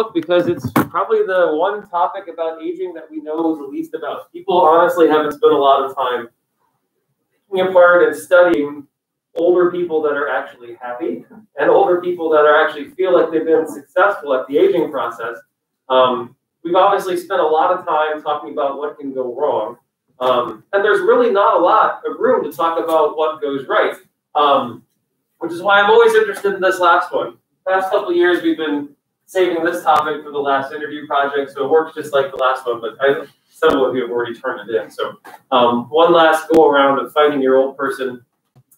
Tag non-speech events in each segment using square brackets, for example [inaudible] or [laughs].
book because it's probably the one topic about aging that we know the least about. People honestly haven't spent a lot of time picking apart and studying older people that are actually happy and older people that are actually feel like they've been successful at the aging process. Um, we've obviously spent a lot of time talking about what can go wrong. Um, and there's really not a lot of room to talk about what goes right, um, which is why I'm always interested in this last one. The past couple years, we've been saving this topic for the last interview project, so it works just like the last one, but I, several of you have already turned it in. So um, one last go around of finding your old person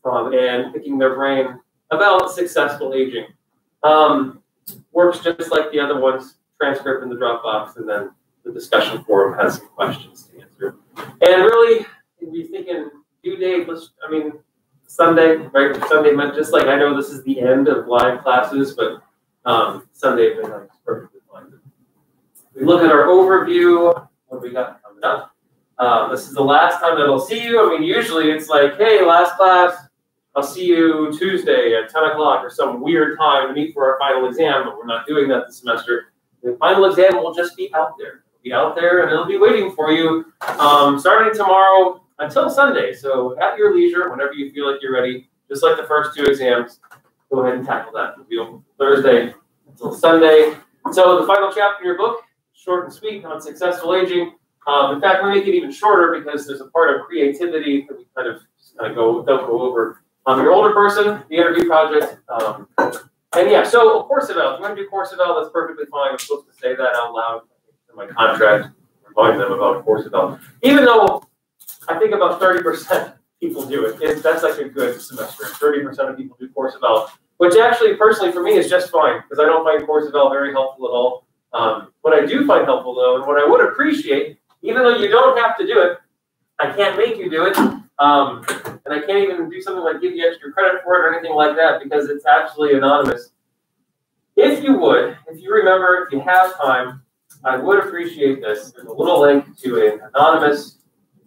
um, and picking their brain about successful aging. Um, works just like the other ones, transcript in the Dropbox, and then the discussion forum has some questions to answer. And really, you're thinking due date, I mean, Sunday, right? Sunday meant just like I know this is the end of live classes, but um, Sunday midnight is perfectly fine. We look at our overview. What we got coming up? Um, this is the last time that I'll see you. I mean, usually it's like, hey, last class, I'll see you Tuesday at 10 o'clock or some weird time to meet for our final exam, but we're not doing that this semester. The final exam will just be out there. It'll be out there and it'll be waiting for you um, starting tomorrow until Sunday. So at your leisure, whenever you feel like you're ready, just like the first two exams, go ahead and tackle that. It'll be open Thursday until Sunday. So the final chapter in your book, short and sweet on successful aging. Um, in fact, we make it even shorter because there's a part of creativity that we kind of kind of go don't go over um, your older person, the interview project. Um, and yeah, so CourseEval, if you want to do CourseEval, that's perfectly fine. I'm supposed to say that out loud in my contract, remind them about CourseEval. Even though I think about 30% [laughs] people do it. it that's like a good semester. 30% of people do CourseEval, which actually, personally, for me, is just fine because I don't find CourseEval very helpful at all. Um, what I do find helpful, though, and what I would appreciate, even though you don't have to do it, I can't make you do it, um, and I can't even do something like give you extra credit for it or anything like that because it's actually anonymous. If you would, if you remember, if you have time, I would appreciate this. There's a little link to an anonymous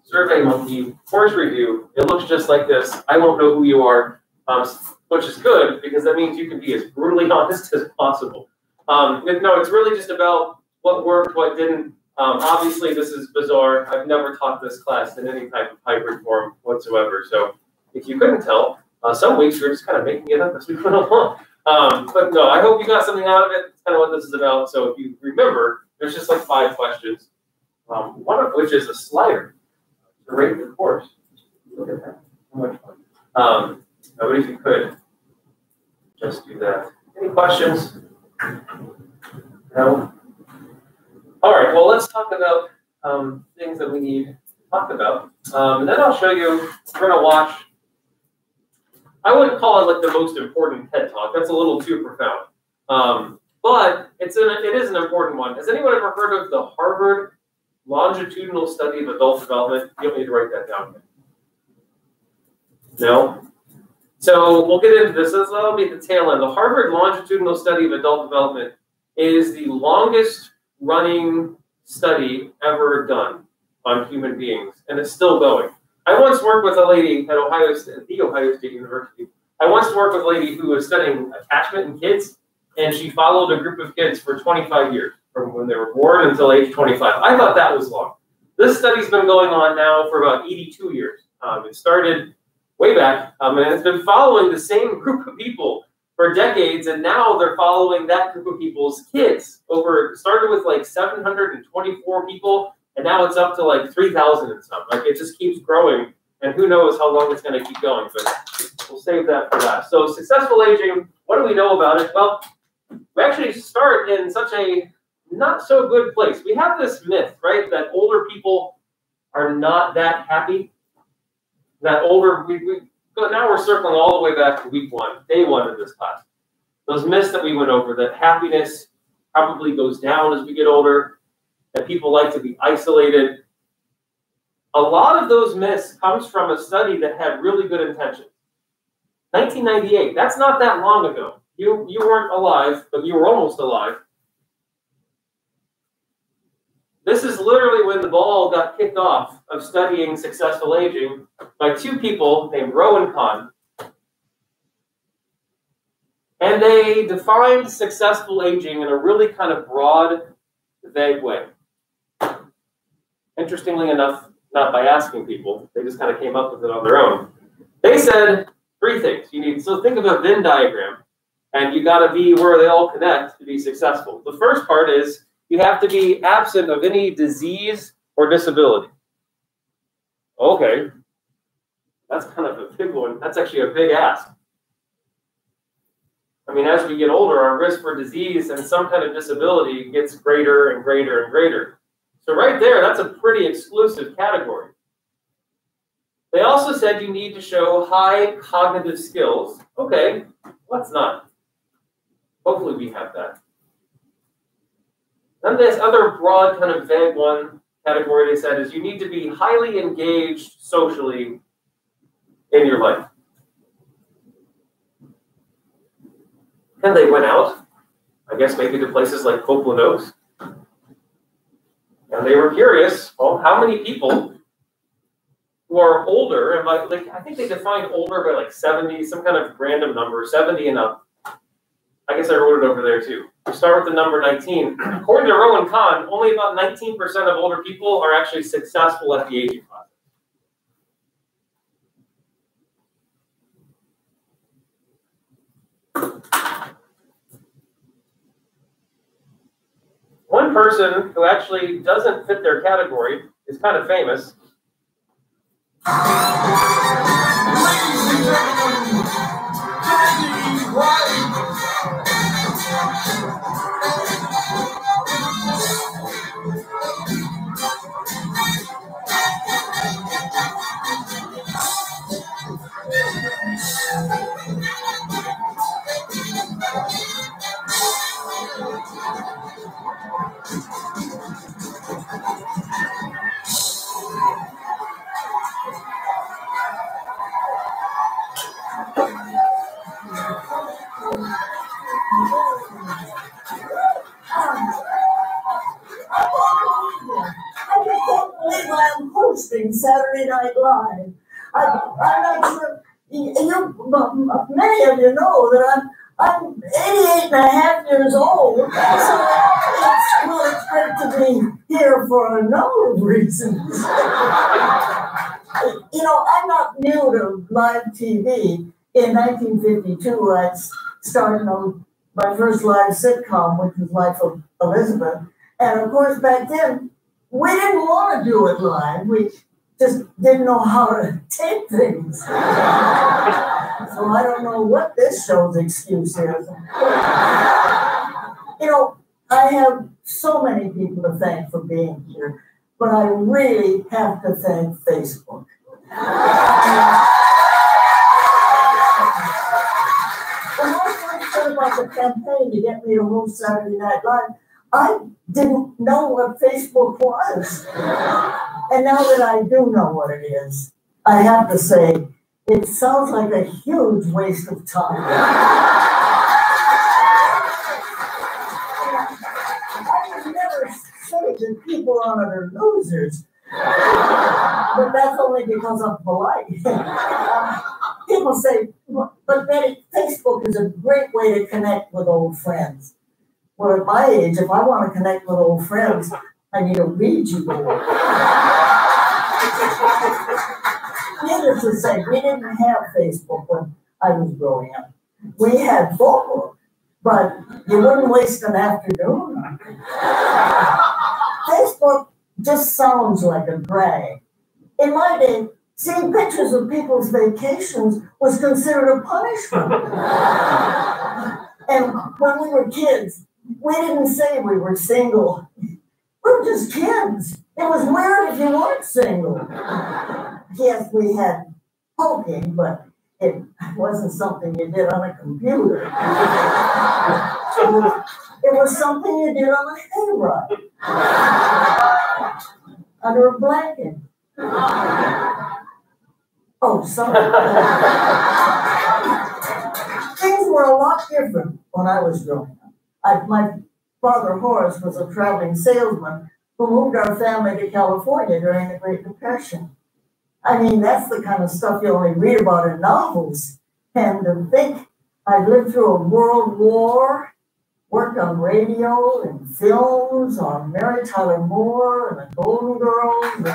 SurveyMonkey course review. It looks just like this. I won't know who you are, um, which is good because that means you can be as brutally [laughs] honest as possible. Um, no, it's really just about what worked, what didn't, um, obviously, this is bizarre. I've never taught this class in any type of hybrid form whatsoever. So if you couldn't tell, uh, some weeks we're just kind of making it up as we [laughs] went along. Um, but no, I hope you got something out of it. It's kind of what this is about. So if you remember, there's just like five questions, um, one of which is a slider to rate the course. Look at that. How much fun. But if you could, just do that. Any questions? No? All right, well, let's talk about um, things that we need to talk about. Um, and then I'll show you, we're going to watch, I wouldn't call it like the most important TED Talk. That's a little too profound. Um, but it's an, it is an important one. Has anyone ever heard of the Harvard Longitudinal Study of Adult Development? You don't need to write that down. No? So we'll get into this. Will be the tail end. The Harvard Longitudinal Study of Adult Development is the longest running study ever done on human beings, and it's still going. I once worked with a lady at Ohio State, the Ohio State University. I once worked with a lady who was studying attachment in kids, and she followed a group of kids for 25 years, from when they were born until age 25. I thought that was long. This study's been going on now for about 82 years. Um, it started way back, um, and it's been following the same [laughs] group of people for decades, and now they're following that group of people's kids. Over started with like 724 people, and now it's up to like 3,000 and some. Like it just keeps growing, and who knows how long it's going to keep going. But we'll save that for last. So successful aging. What do we know about it? Well, we actually start in such a not so good place. We have this myth, right, that older people are not that happy. That older we, we but now we're circling all the way back to week one, day one of this class. Those myths that we went over, that happiness probably goes down as we get older, that people like to be isolated. A lot of those myths comes from a study that had really good intentions. 1998, that's not that long ago. You, you weren't alive, but you were almost alive. This is literally when the ball got kicked off of studying successful aging by two people named Rowe and Kahn. And they defined successful aging in a really kind of broad, vague way. Interestingly enough, not by asking people, they just kind of came up with it on their own. They said three things you need. So think of a Venn diagram, and you got to be where they all connect to be successful. The first part is you have to be absent of any disease or disability. Okay, that's kind of a big one. That's actually a big ask. I mean, as we get older, our risk for disease and some kind of disability gets greater and greater and greater. So, right there, that's a pretty exclusive category. They also said you need to show high cognitive skills. Okay, let's not. Hopefully, we have that. Then this other broad kind of vague one category they said is you need to be highly engaged socially in your life. And they went out, I guess maybe to places like Copeland Oaks. And they were curious, well, how many people who are older, and like I think they defined older by like 70, some kind of random number, 70 and up. I guess I wrote it over there too. We start with the number 19. According to Rowe and Kahn, only about 19% of older people are actually successful at the aging process. One person who actually doesn't fit their category is kind of famous. hosting 1952, I started on my first live sitcom, which was Life of Elizabeth. And of course, back then, we didn't want to do it live. We just didn't know how to [laughs] tape things. so I don't know what this show's excuse is. you know, I have so many people to thank for being here, but I really have to thank Facebook. About the campaign to get me to host Saturday Night Live, I didn't know what Facebook was. and now that I do know what it is, I have to say, it sounds like a huge waste of time. I never say that people on it are losers. but that's only because I'm polite. People say, but Betty, Facebook is a great way to connect with old friends. Well, at my age, if I want to connect with old friends, I need a Ouija board. [laughs] Needless to say, we didn't have Facebook when I was growing up. We had phone but you wouldn't waste an afternoon. [laughs] Facebook just sounds like a drag. In my day, seeing pictures of people's vacations was considered a punishment. and when we were kids, we didn't say we were single. We were just kids. It was weird if you weren't single. Yes, we had poking, but it wasn't something you did on a computer. it, was, something you did on a hayride. Under a blanket. Oh, sorry. Things were a lot different when I was growing up. I, my father, Horace, was a traveling salesman who moved our family to California during the Great Depression. I mean, that's the kind of stuff you only read about in novels. And to think I've lived through a world war, worked on radio and films on Mary Tyler Moore and the Golden Girls. And,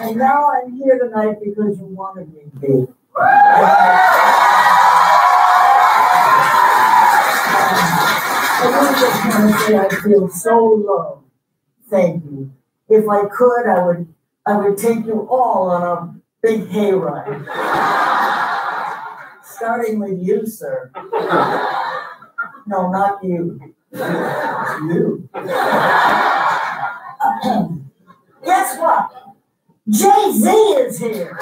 and now I'm here tonight because you wanted me to be. I just want to say I feel so loved. Thank you. If I could, I would I would take you all on a big hayride. Starting with you, sir. No, not you. You. Guess what? Jay Z is here.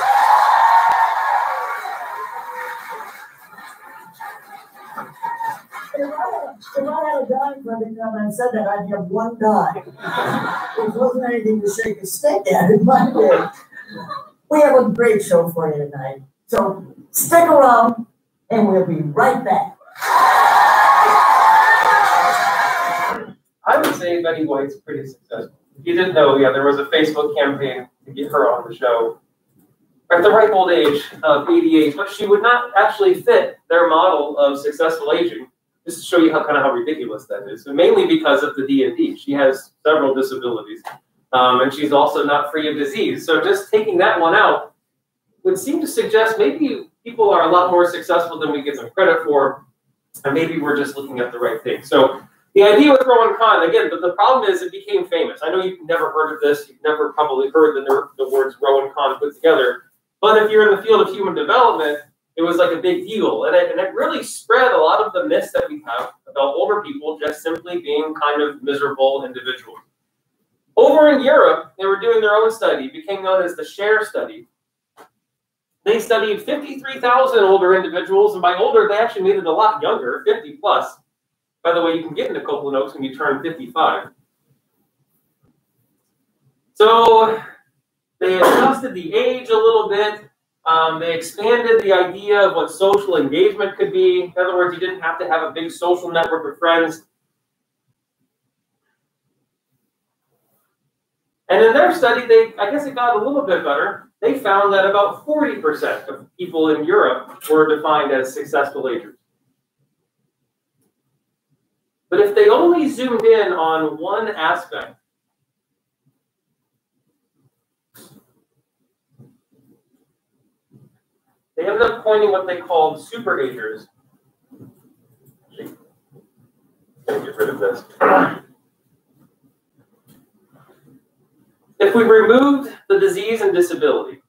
If I, had a dime for every time I said that, I'd have one dime. There wasn't anything to shake a stick at in my day. We have a great show for you tonight. So stick around and we'll be right back. I would say Betty White's pretty successful. You didn't know, yeah, there was a Facebook campaign to get her on the show at the ripe old age of 88, but she would not actually fit their model of successful aging. Just to show you how kind of how ridiculous that is, and mainly because of the D&D. She has several disabilities, um, and she's also not free of disease. So just taking that one out would seem to suggest maybe people are a lot more successful than we give them credit for, and maybe we're just looking at the right thing. So the idea with Rowe and Kahn, again, but the problem is it became famous. I know you've never heard of this, you've never probably heard the, the words Rowe and Kahn put together, but if you're in the field of human development, it was like a big deal. And it, and it really spread a lot of the myths that we have about older people just simply being kind of miserable individuals. Over in Europe, they were doing their own study, became known as the SHARE study. They studied 53,000 older individuals, and by older, they actually made it a lot younger, 50 plus. By the way, you can get into Copeland Oaks when you turn 55. So they adjusted the age a little bit. Um, they expanded the idea of what social engagement could be. In other words, you didn't have to have a big social network of friends. And in their study, they I guess it got a little bit better. They found that about 40% of people in Europe were defined as successful agers. But if they only zoomed in on one aspect, they ended up coining what they called superagers. Get rid of this. If we removed the disease and disability,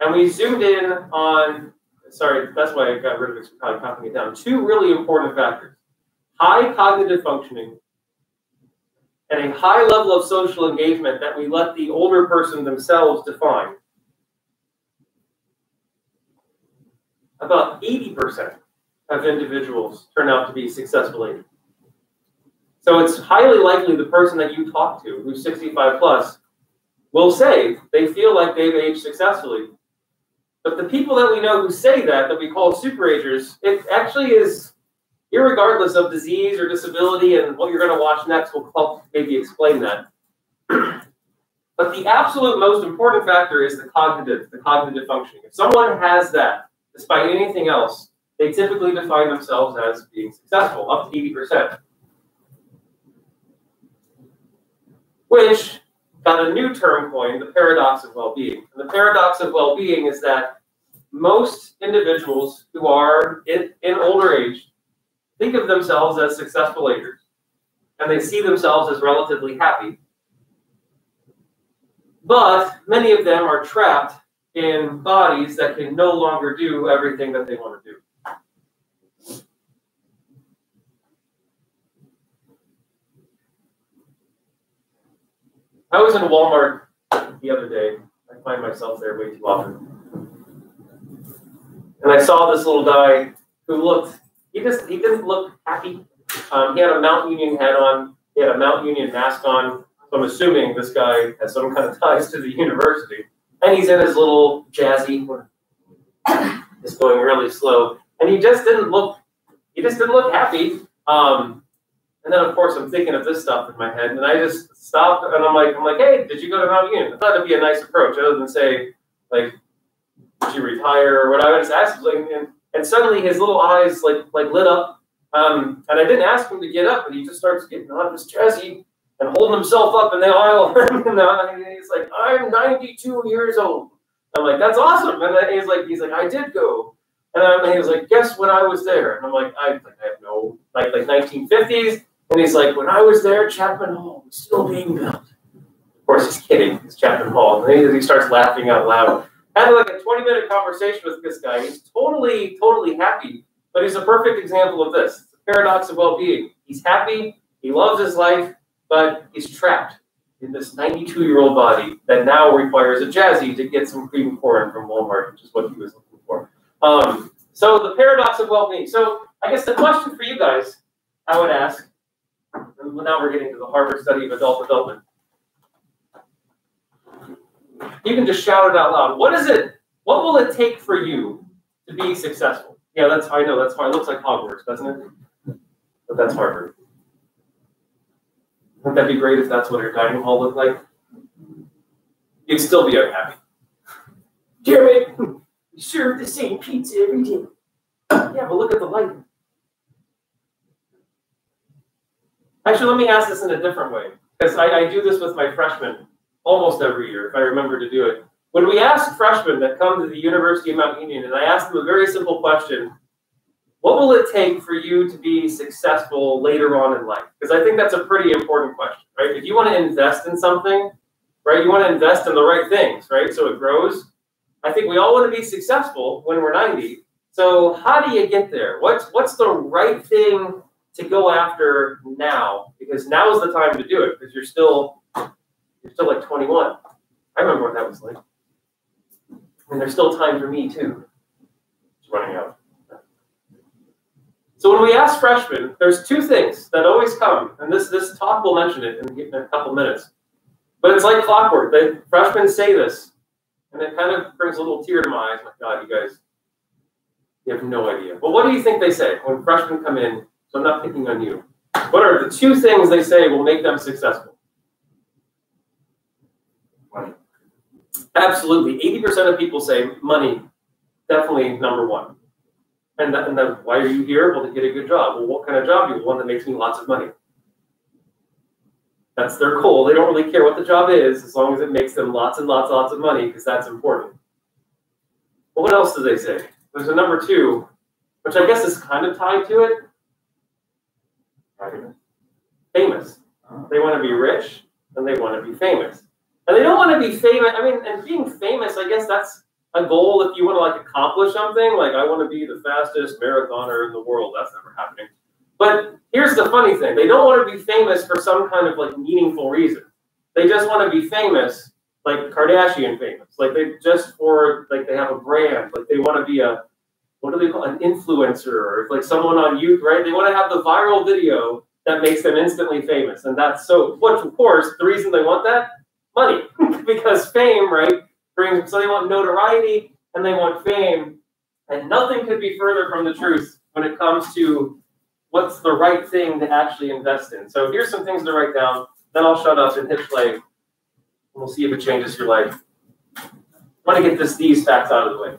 and we zoomed in on, sorry, that's why I got rid of it, probably copying it down, two really important factors. High cognitive functioning and a high level of social engagement that we let the older person themselves define. About 80% of individuals turn out to be successful agents. So it's highly likely the person that you talk to who's 65 plus will say they feel like they've aged successfully. But the people that we know who say that, that we call superagers, it actually is irregardless of disease or disability, and what you're going to watch next will help maybe explain that. [clears throat] but the absolute most important factor is the cognitive, the cognitive functioning. If someone has that, despite anything else, they typically define themselves as being successful, up to 80%. Which got a new term coined, the paradox of well-being. And the paradox of well-being is that most individuals who are in, in older age think of themselves as successful agers, and they see themselves as relatively happy. But many of them are trapped in bodies that can no longer do everything that they want to do. I was in Walmart the other day. I find myself there way too often. And I saw this little guy who looked, he just, he didn't look happy. Um, he had a Mount Union hat on, he had a Mount Union mask on. So I'm assuming this guy has some kind of ties to the university. And he's in his little jazzy, [coughs] just going really slow. And he just didn't look, he just didn't look happy. Um, And then of course I'm thinking of this stuff in my head, and I just stopped and I'm like, I'm like, hey, did you go to Mount Union? I it'd be a nice approach, other than say, like, did you retire or whatever. I just asked him, like, and, and suddenly his little eyes like like lit up. Um, and I didn't ask him to get up, but he just starts getting on his chassis and holding himself up in the aisle. [laughs] and he's like, I'm 92 years old. I'm like, that's awesome. And then he's like, he's like, I did go. And he was like, guess when I was there? And I'm like, I, like, I have no, like, like 1950s. And he's like, when I was there, Chapman Hall was still being built. Of course, he's kidding. It's Chapman Hall. And he, he starts laughing out loud. Had like a 20 minute conversation with this guy. He's totally, totally happy. But he's a perfect example of this. It's a paradox of well being. He's happy, he loves his life, but he's trapped in this 92 year old body that now requires a jazzy to get some cream corn from Walmart, which is what he was looking for. Um, so the paradox of well being. So I guess the question for you guys, I would ask, and now we're getting to the Harvard study of adult development. You can just shout it out loud. What is it? What will it take for you to be successful? Yeah, that's how I know that's hard. It looks like Hogwarts, doesn't it? But that's Harvard. Wouldn't that be great if that's what your dining hall looked like? You'd still be unhappy. Jeremy, we serve the same pizza every day. Yeah, but look at the lighting. Actually, let me ask this in a different way, because I, I do this with my freshmen almost every year, if I remember to do it. When we ask freshmen that come to the University of Mount Union, and I ask them a very simple question what will it take for you to be successful later on in life? Because I think that's a pretty important question, right? If you want to invest in something, right, you want to invest in the right things, right? So it grows. I think we all want to be successful when we're 90. So how do you get there? What's what's the right thing to go after now? Because now is the time to do it because you're still you're still like 21. I remember what that was like. And there's still time for me too. It's running out. So when we ask freshmen, there's two things that always come, and this this talk will mention it in, a couple minutes. But it's like clockwork. The freshmen say this, and it kind of brings a little tear to my eyes. My God, you guys, you have no idea. But what do you think they say when freshmen come in? So I'm not picking on you. What are the two things they say will make them successful? Money. Absolutely. 80% of people say money, definitely number one. And, that, and then why are you here? Well, to get a good job. Well, what kind of job do you want? One that makes me lots of money. That's their goal. They don't really care what the job is as long as it makes them lots and lots and lots of money because that's important. But what else do they say? There's a number two, which I guess is kind of tied to it. Famous. They want to be rich and they want to be famous. And they don't want to be famous. I mean, and being famous, I guess that's a goal if you want to like accomplish something. Like I want to be the fastest marathoner in the world. That's never happening. But here's the funny thing: they don't want to be famous for some kind of like meaningful reason. They just want to be famous, like Kardashian famous. Like they just for like they have a brand. Like they want to be a what do they call an influencer or like someone on youth, right? They want to have the viral video that makes them instantly famous, and that's so. Which of course, the reason they want that money [laughs] because fame, right? brings so they want notoriety and they want fame. And nothing could be further from the truth when it comes to what's the right thing to actually invest in. So here's some things to write down. Then I'll shut up and hit play. And we'll see if it changes your life. I want to get this these facts out of the way.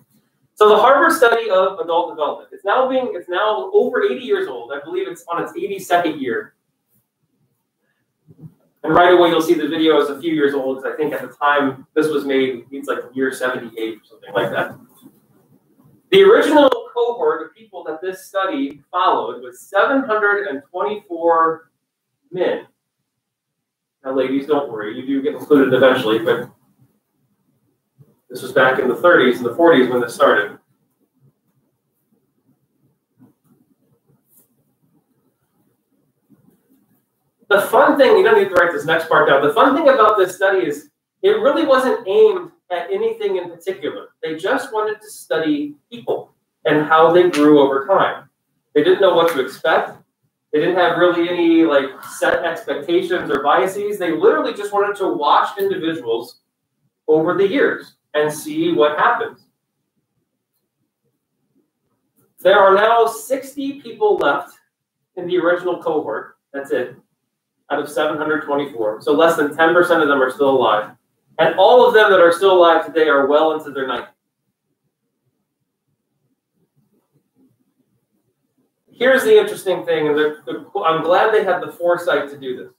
So the Harvard study of adult development. It's now being it's now over 80 years old. I believe it's on its 82nd year. And right away, you'll see the video is a few years old because I think at the time this was made, it's like year 78 or something like that. The original cohort of people that this study followed was 724 men. Now, ladies, don't worry, you do get included eventually, but this was back in the 30s and the 40s when this started. the fun thing, you don't need to write this next part down. The fun thing about this study is it really wasn't aimed at anything in particular. They just wanted to study people and how they grew over time. They didn't know what to expect. They didn't have really any like set expectations or biases. They literally just wanted to watch individuals over the years and see what happens. There are now 60 people left in the original cohort That's it. Out of 724. So less than 10% of them are still alive. And all of them that are still alive today are well into their 90s. Here's the interesting thing, and they're, they're, I'm glad they had the foresight to do this.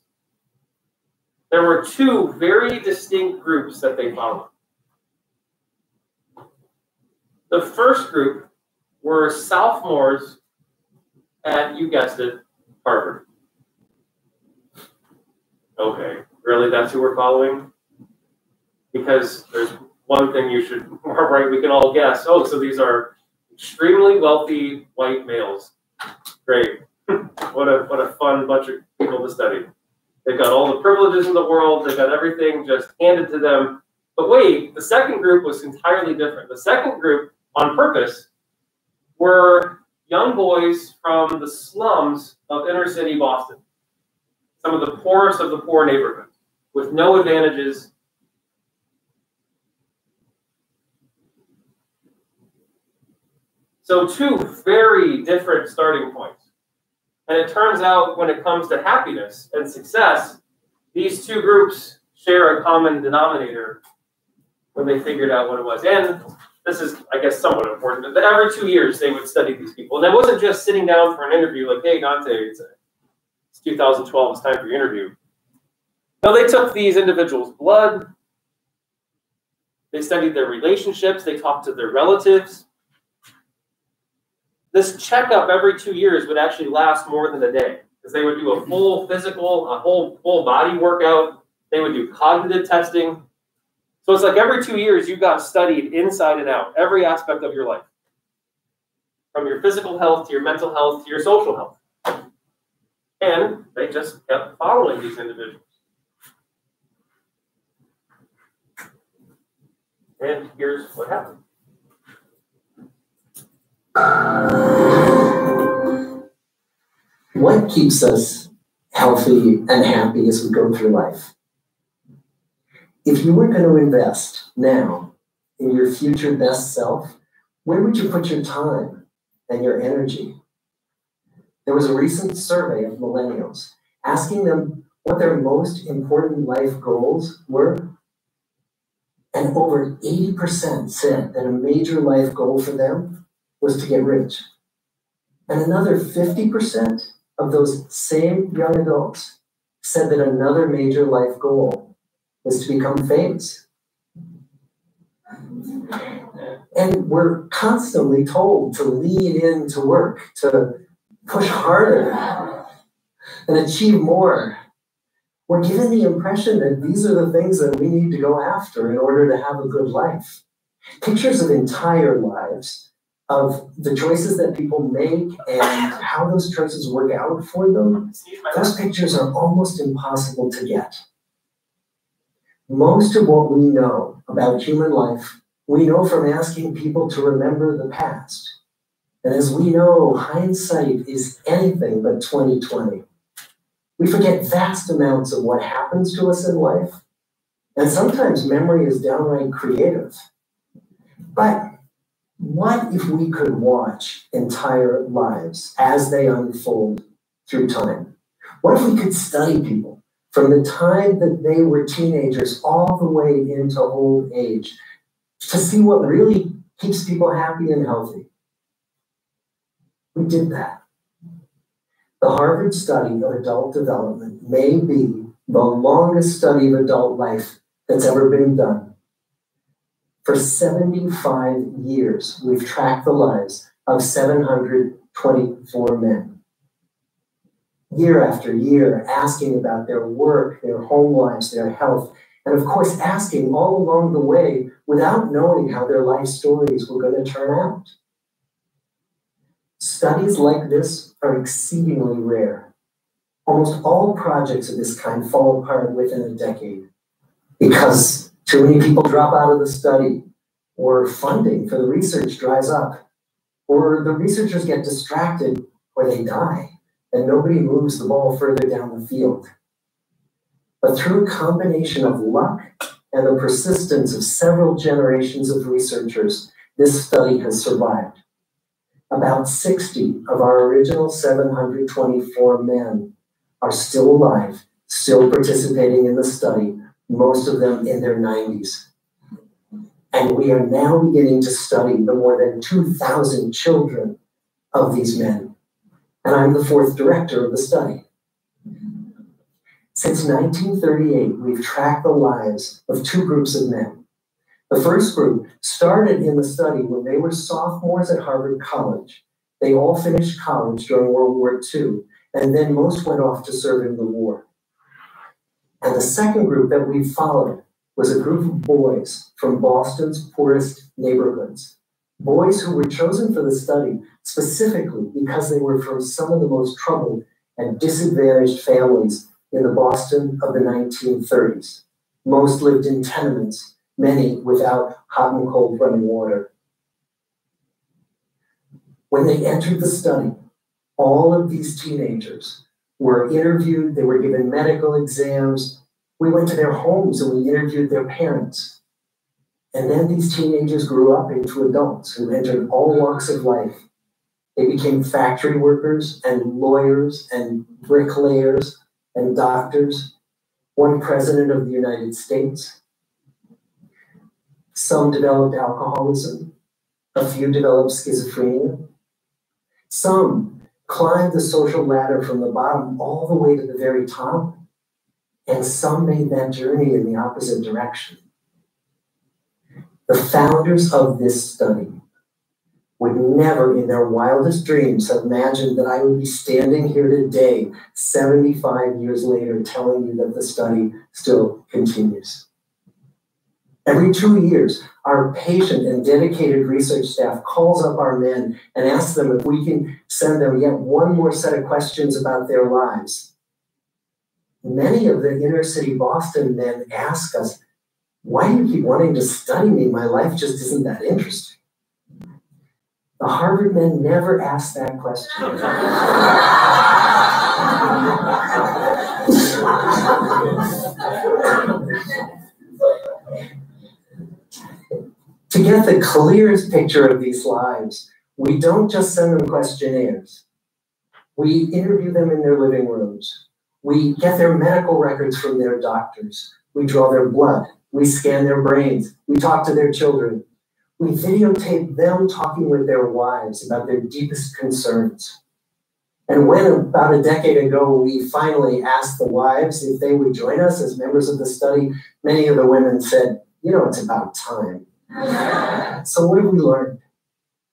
There were two very distinct groups that they followed. The first group were sophomores at, you guessed it, Harvard. Okay, really, that's who we're following? Because there's one thing you should, [laughs] right, we can all guess. Oh, so these are extremely wealthy white males. Great. [laughs] what a what a fun bunch of people to study. They've got all the privileges in the world, they've got everything just handed to them. But wait, the second group was entirely different. The second group, on purpose, were young boys from the slums of inner city Boston some of the poorest of the poor neighborhoods with no advantages. So, two very different starting points. And it turns out when it comes to happiness and success, these two groups share a common denominator when they figured out what it was. And this is, I guess, somewhat important, but every two years they would study these people. And it wasn't just sitting down for an interview like, hey, Dante, it's a it's 2012, it's time for your interview. Now, they took these individuals' blood, they studied their relationships, they talked to their relatives. This checkup every two years would actually last more than a day because they would do a full physical, a whole full body workout. They would do cognitive testing. So it's like every two years you got studied inside and out, every aspect of your life, from your physical health to your mental health to your social health. And they just kept following these individuals. And here's what happened. What keeps us healthy and happy as we go through life? If you were going to invest now in your future best self, where would you put your time and your energy? There was a recent survey of millennials asking them what their most important life goals were. And over 80% said that a major life goal for them was to get rich. And another 50% of those same young adults said that another major life goal was to become famous. And we're constantly told to lean into work, to push harder and achieve more. We're given the impression that these are the things that we need to go after in order to have a good life. Pictures of entire lives, of the choices that people make and how those choices work out for them, those pictures are almost impossible to get. Most of what we know about human life, we know from asking people to remember the past. And as we know, hindsight is anything but 2020. We forget vast amounts of what happens to us in life. And sometimes memory is downright creative. But what if we could watch entire lives as they unfold through time? What if we could study people from the time that they were teenagers all the way into old age to see what really keeps people happy and healthy? We did that. The Harvard study of adult development may be the longest study of adult life that's ever been done. For 75 years, we've tracked the lives of 724 men. Year after year, asking about their work, their home lives, their health, and of course, asking all along the way without knowing how their life stories were going to turn out. Studies like this are exceedingly rare. Almost all projects of this kind fall apart within a decade because too many people drop out of the study, or funding for the research dries up, or the researchers get distracted or they die, and nobody moves the ball further down the field. But through a combination of luck and the persistence of several generations of researchers, this study has survived about 60 of our original 724 men are still alive, still participating in the study, most of them in their 90s. And we are now beginning to study the more than 2,000 children of these men. And I'm the fourth director of the study. Since 1938, we've tracked the lives of two groups of men. The first group started in the study when they were sophomores at Harvard College. They all finished college during World War II, and then most went off to serve in the war. And the second group that we followed was a group of boys from Boston's poorest neighborhoods. Boys who were chosen for the study specifically because they were from some of the most troubled and disadvantaged families in the Boston of the 1930s. Most lived in tenements, many without hot and cold running water. When they entered the study, all of these teenagers were interviewed, they were given medical exams, we went to their homes and we interviewed their parents. And then these teenagers grew up into adults who entered all walks of life. They became factory workers and lawyers and bricklayers and doctors, one president of the United States. Some developed alcoholism, a few developed schizophrenia. Some climbed the social ladder from the bottom all the way to the very top and some made that journey in the opposite direction. The founders of this study would never in their wildest dreams have imagined that I would be standing here today, 75 years later, telling you that the study still continues. Every two years, our patient and dedicated research staff calls up our men and asks them if we can send them yet one more set of questions about their lives many of the inner city Boston men ask us, why do you keep wanting to study me? My life just isn't that interesting. The Harvard men never ask that question. to get the clearest picture of these lives, we don't just send them questionnaires. We interview them in their living rooms. We get their medical records from their doctors. We draw their blood. We scan their brains. We talk to their children. We videotape them talking with their wives about their deepest concerns. And when about a decade ago we finally asked the wives if they would join us as members of the study, many of the women said, you know, it's about time. [laughs] so, what have we learned?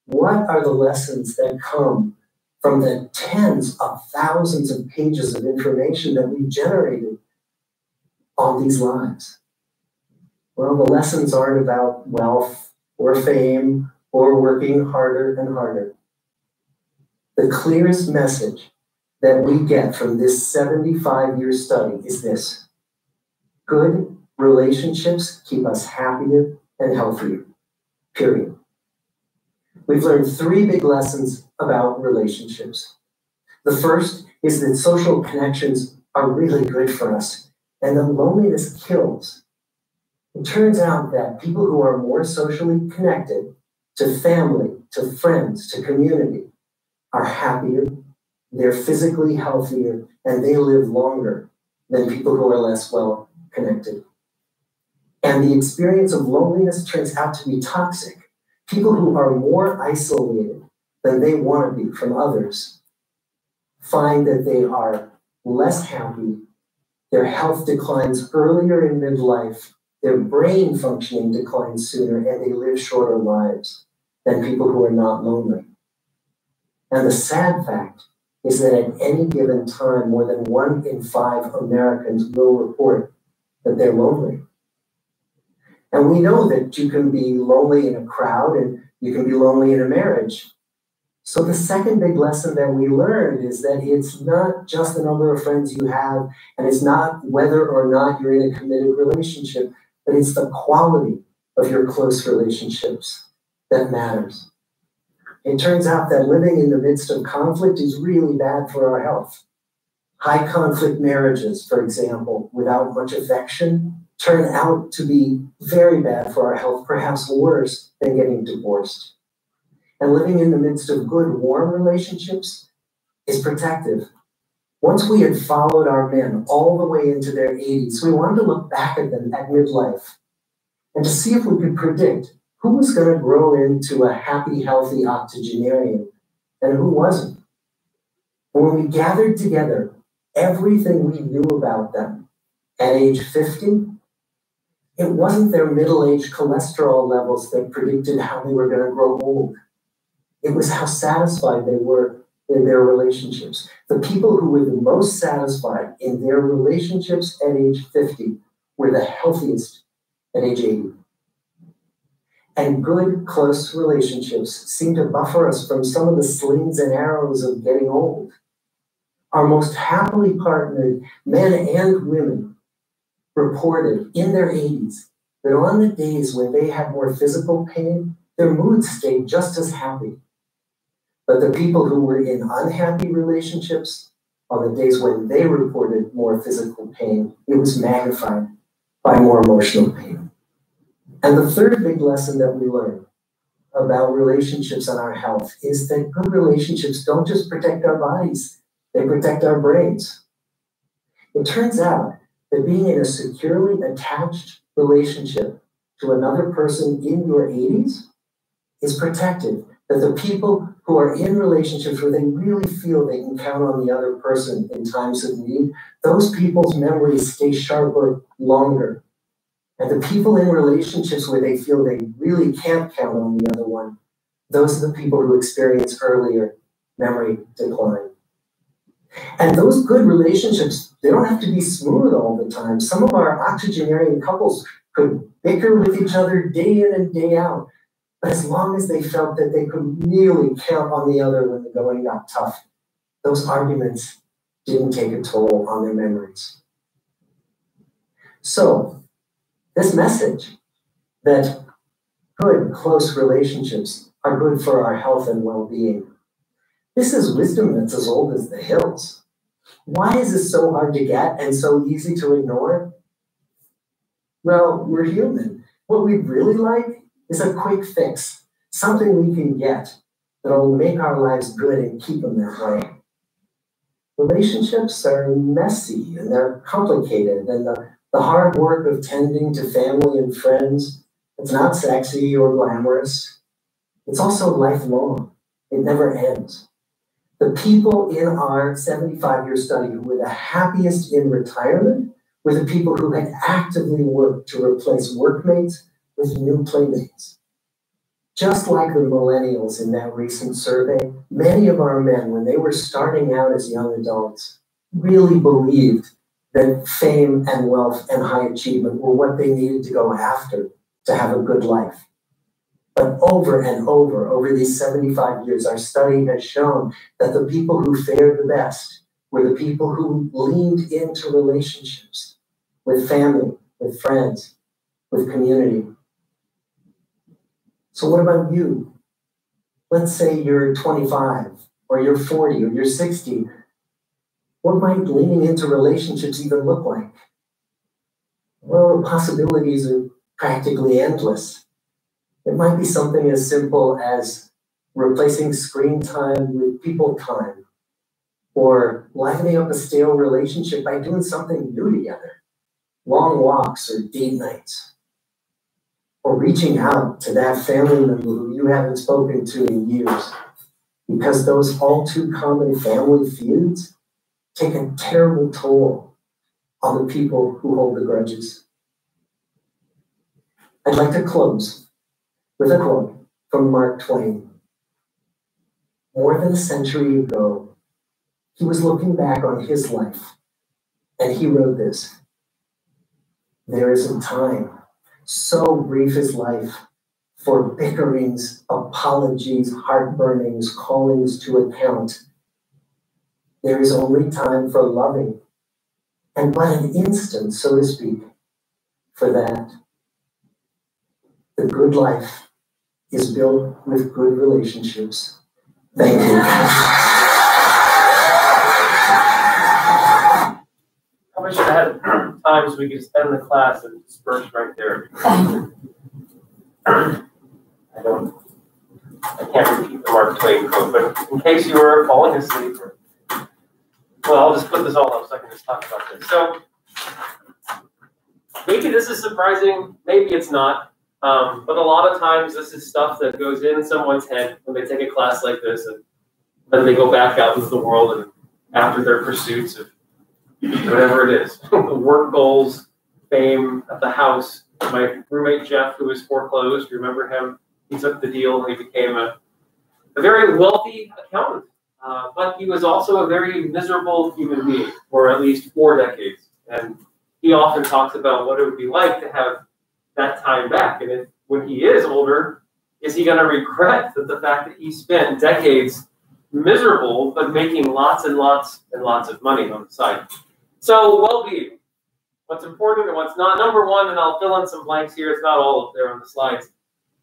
What are the lessons that come from the tens of thousands of pages of information that we've generated on these lives. Well, the lessons aren't about wealth or fame or working harder and harder. The clearest message that we get from this 75 year study is this good relationships keep us happier and healthier, period. We've learned three big lessons about relationships. The first is that social connections are really good for us, and that loneliness kills. It turns out that people who are more socially connected to family, to friends, to community are happier, they're physically healthier, and they live longer than people who are less well connected. And the experience of loneliness turns out to be toxic. People who are more isolated than they want to be from others find that they are less happy, their health declines earlier in midlife, their brain functioning declines sooner, and they live shorter lives than people who are not lonely. And the sad fact is that at any given time, more than one in five Americans will report that they're lonely. And we know that you can be lonely in a crowd and you can be lonely in a marriage. So the second big lesson that we learned is that it's not just the number of friends you have, and it's not whether or not you're in a committed relationship, but it's the quality of your close relationships that matters. It turns out that living in the midst of conflict is really bad for our health. High conflict marriages, for example, without much affection, turn out to be very bad for our health, perhaps worse than getting divorced. And living in the midst of good, warm relationships is protective. Once we had followed our men all the way into their 80s, we wanted to look back at them at midlife and to see if we could predict who was going to grow into a happy, healthy octogenarian and who wasn't. And when we gathered together everything we knew about them at age 50, it wasn't their middle age cholesterol levels that predicted how they were going to grow old. It was how satisfied they were in their relationships. The people who were the most satisfied in their relationships at age 50 were the healthiest at age 80. And good, close relationships seem to buffer us from some of the slings and arrows of getting old. Our most happily partnered men and women reported in their 80s that on the days when they had more physical pain, their moods stayed just as happy. But the people who were in unhappy relationships, on the days when they reported more physical pain, it was magnified by more emotional pain. And the third big lesson that we learn about relationships and our health is that good relationships don't just protect our bodies, they protect our brains. It turns out that being in a securely attached relationship to another person in your 80s is protective. That the people who are in relationships where they really feel they can count on the other person in times of need, those people's memories stay sharper longer. And the people in relationships where they feel they really can't count on the other one, those are the people who experience earlier memory decline. And those good relationships, they don't have to be smooth all the time. Some of our octogenarian couples could bicker with each other day in and day out. As long as they felt that they could really count on the other when the going got tough, those arguments didn't take a toll on their memories. So, this message that good, close relationships are good for our health and well being this is wisdom that's as old as the hills. Why is this so hard to get and so easy to ignore? Well, we're human. What we really like is a quick fix, something we can get that'll make our lives good and keep them that way. Relationships are messy and they're complicated, and the, the hard work of tending to family and friends, it's not sexy or glamorous. It's also lifelong. It never ends. The people in our 75 year study who were the happiest in retirement were the people who had actively worked to replace workmates with new playmates. Just like the millennials in that recent survey, many of our men, when they were starting out as young adults, really believed that fame and wealth and high achievement were what they needed to go after to have a good life. But over and over, over these 75 years, our study has shown that the people who fared the best were the people who leaned into relationships with family, with friends, with community. So, what about you? Let's say you're 25, or you're 40, or you're 60. What might leaning into relationships even look like? Well, possibilities are practically endless. It might be something as simple as replacing screen time with people time, or livening up a stale relationship by doing something new together, long walks or date nights, or reaching out to that family member who you haven't spoken to in years, because those all too common family feuds take a terrible toll on the people who hold the grudges. I'd like to close with a quote from Mark Twain. More than a century ago, he was looking back on his life and he wrote this There is a time, so brief is life, for bickerings, apologies, heartburnings, callings to account. There is only time for loving, and but an instant, so to speak, for that. The good life is built with good relationships. Thank you. I wish I time so we could spend the class and disperse right there. [laughs] I don't, I can't repeat the Mark Twain quote, but in case you were falling asleep or well, I'll just put this all up so I can just talk about this. So maybe this is surprising, maybe it's not. Um, but a lot of times this is stuff that goes in someone's head when they take a class like this and then they go back out into the world and after their pursuits of whatever it is, [laughs] work goals, fame at the house. My roommate Jeff, who was foreclosed, remember him? He took the deal and he became a, a very wealthy accountant. Uh, but he was also a very miserable human being for at least four decades. And he often talks about what it would be like to have that time back. And if, when he is older, is he going to regret that [laughs] the fact that he spent decades miserable but making lots and lots and lots of money on the side? So, well being. What's important and what's not. Number one, and I'll fill in some blanks here, it's not all up there on the slides.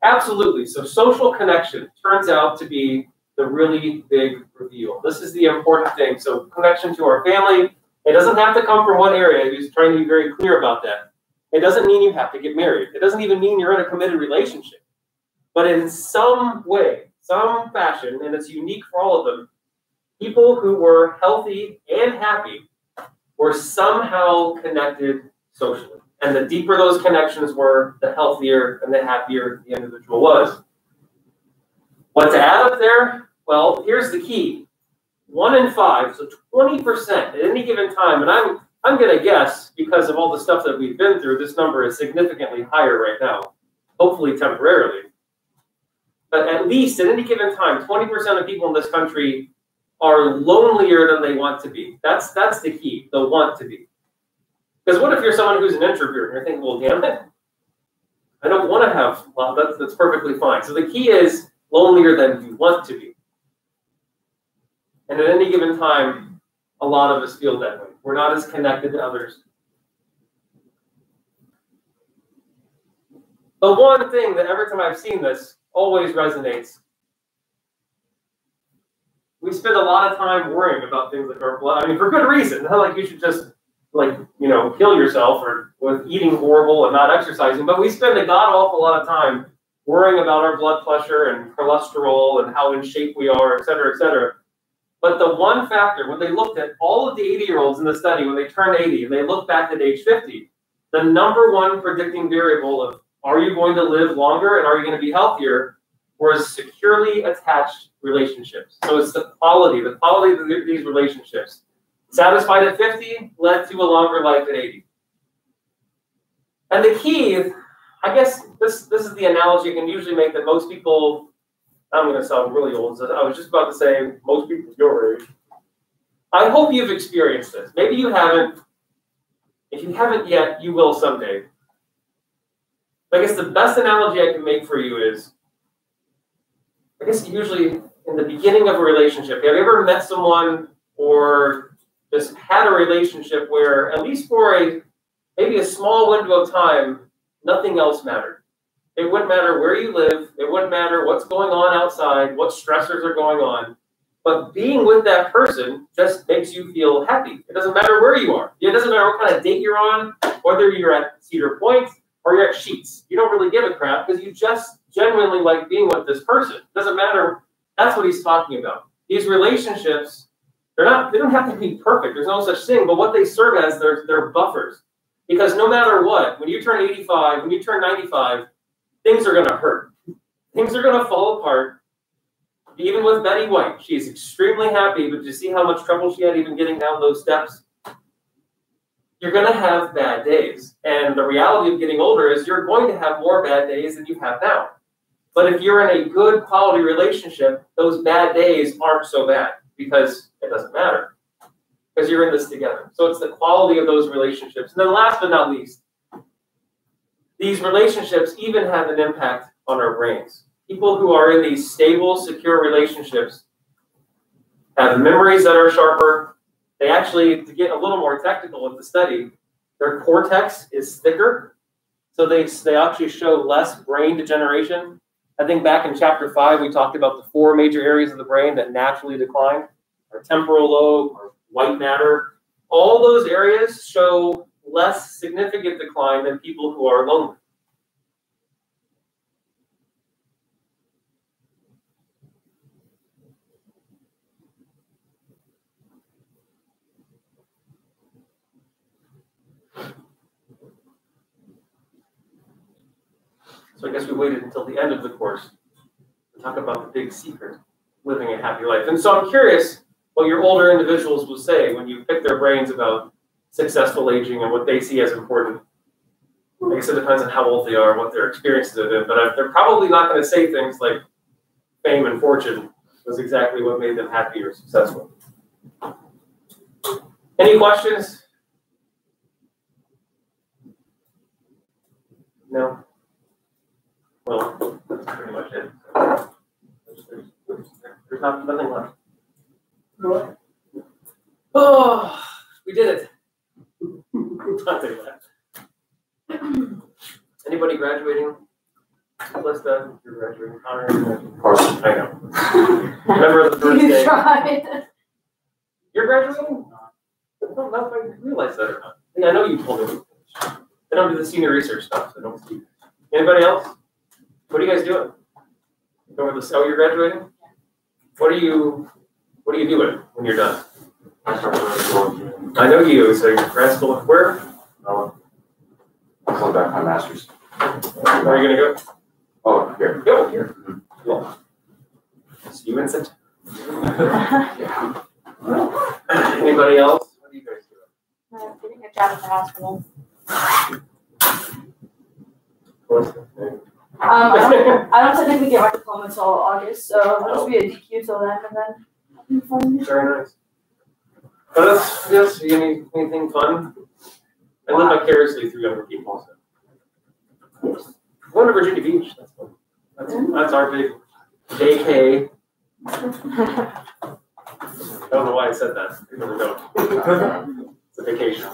Absolutely. So, social connection turns out to be the really big reveal. This is the important thing. So, connection to our family, it doesn't have to come from one area. He's trying to be very clear about that. It doesn't mean you have to get married. It doesn't even mean you're in a committed relationship. But in some way, some fashion, and it's unique for all of them, people who were healthy and happy were somehow connected socially. And the deeper those connections were, the healthier and the happier the individual was. What to add up there? Well, here's the key. One in five, so 20% at any given time, and I'm I'm gonna guess because of all the stuff that we've been through, this number is significantly higher right now, hopefully temporarily. But at least at any given time, 20% of people in this country are lonelier than they want to be. That's that's the key, the want to be. Because what if you're someone who's an introvert and you're thinking, well, damn it, I don't want to have, that's, that's perfectly fine. So the key is lonelier than you want to be. And at any given time, a lot of us feel that way. We're not as connected to others. The one thing that every time I've seen this always resonates we spend a lot of time worrying about things like our blood. I mean, for good reason. Not like you should just like you know kill yourself or with eating horrible and not exercising. But we spend a god awful lot of time worrying about our blood pressure and cholesterol and how in shape we are, et cetera, et cetera. But the one factor, when they looked at all of the 80 year olds in the study, when they turned 80 and they looked back at age 50, the number one predicting variable of are you going to live longer and are you going to be healthier was securely attached relationships. So it's the quality, the quality of these relationships. Satisfied at 50 led to a longer life at 80. And the key, I guess this, this is the analogy I can usually make that most people, I'm going to sound really old, so I was just about to say most people your age. I hope you've experienced this. Maybe you haven't. If you haven't yet, you will someday. I guess the best analogy I can make for you is I guess usually in the beginning of a relationship, have you ever met someone or just had a relationship where, at least for a maybe a small window of time, nothing else mattered? It wouldn't matter where you live, it wouldn't matter what's going on outside, what stressors are going on. But being with that person just makes you feel happy. It doesn't matter where you are. It doesn't matter what kind of date you're on, whether you're at Cedar Point or you're at Sheetz. You don't really give a crap because you just genuinely like being with this person. Doesn't matter. That's what he's talking about. These relationships, they're not, they don't have to be perfect. There's no such thing, but what they serve as, they're, they're buffers. Because no matter what, when you turn 85, when you turn 95, things are going to hurt. Things are going to fall apart. Even with Betty White, she's extremely happy, but you see how much trouble she had even getting down those steps? You're going to have bad days. And the reality of getting older is you're going to have more bad days than you have now. But if you're in a good quality relationship, those bad days aren't so bad because it doesn't matter because you're in this together. So it's the quality of those relationships. And then last but not least, these relationships even have an impact on our brains. People who are in these stable, secure relationships have memories that are sharper. They actually, to get a little more technical with the study, their cortex is thicker. So they, they actually show less brain degeneration I think back in chapter five, we talked about the four major areas of the brain that naturally decline our temporal lobe, our white matter. All those areas show less significant decline than people who are lonely. So I guess we waited until the end of the course to talk about the big secret, living a happy life. And so I'm curious what your older individuals will say when you pick their brains about successful aging and what they see as important. I guess it depends on how old they are, what their experiences have been, but they're probably not going to say things like fame and fortune was exactly what made them happy or successful. Any questions? No? Well, that's pretty much it. There's, there's, there's not, nothing left. Oh, we did it. Nothing [laughs] left. Anybody graduating? Lista, you're graduating. Connor, you're. Of course. I know. Remember the first [laughs] You day? tried. You're graduating? I don't know if I realized that or not. Yeah, I know you told me. I don't do the senior research stuff, so I don't see. Anybody else? What are you guys doing? Over the, cell you're graduating? What are you, what are you doing when you're done? I started going I know you, so you're grad school, where? to, uh, going back my master's. Where are you gonna go? Oh, here. Go here. Cool. See you in September. Yeah. Anybody else? What are you guys doing? Uh, Getting a job at the hospital. Um, I don't, I don't technically get my diploma until August, so I'll just be a DQ till then, and then. Very nice. But that's, yes, any, anything fun? I live vicariously through younger people, so. Going to Virginia Beach, that's fun. That's, that's our big vacay. I don't know why I said that, I really don't. It's a vacation.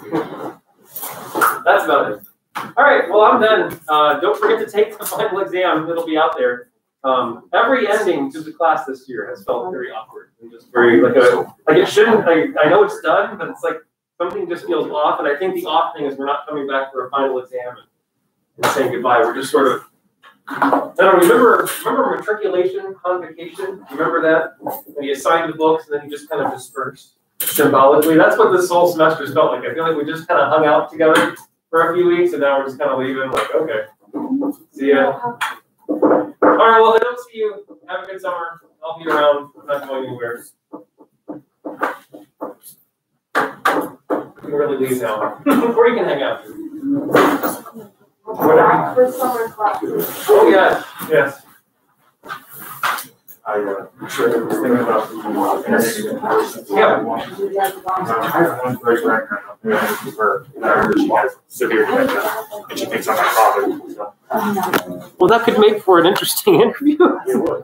That's about it. All right, well, I'm done. Uh, don't forget to take the final exam, it'll be out there. Um, every ending to the class this year has felt very awkward and just very like a, like it shouldn't, I, I know it's done, but it's like something just feels off. And I think the off thing is we're not coming back for a final exam and, and saying goodbye. We're just sort of, I don't remember, remember matriculation, convocation? Remember that? When you assigned the books and then you just kind of dispersed symbolically. That's what this whole semester's felt like. I feel like we just kind of hung out together for a few weeks and now we're just kind of leaving like, okay, see ya. All right, well, if I don't see you, have a good summer. I'll be around. I'm not going anywhere. You can really leave now. [laughs] or you can hang out. Whatever. For summer class. Oh, yeah, yes. I, uh, sure, was thinking about the internet. Yeah. I have one great record of doing it with and I heard she has severe dementia, and she thinks I'm my father, so. Well, that could make for an interesting [laughs] interview. It would.